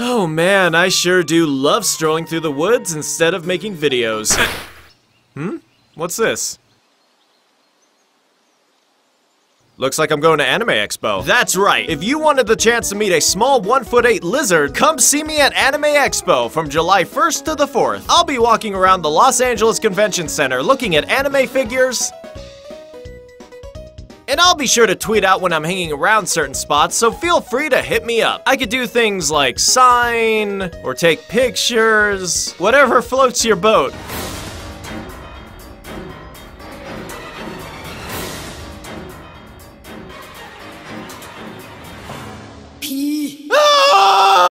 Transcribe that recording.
Oh man, I sure do love strolling through the woods instead of making videos. hmm? What's this? Looks like I'm going to Anime Expo. That's right. If you wanted the chance to meet a small 1 foot 8 lizard, come see me at Anime Expo from July 1st to the 4th. I'll be walking around the Los Angeles Convention Center looking at anime figures, and I'll be sure to tweet out when I'm hanging around certain spots, so feel free to hit me up. I could do things like sign, or take pictures, whatever floats your boat. Peace.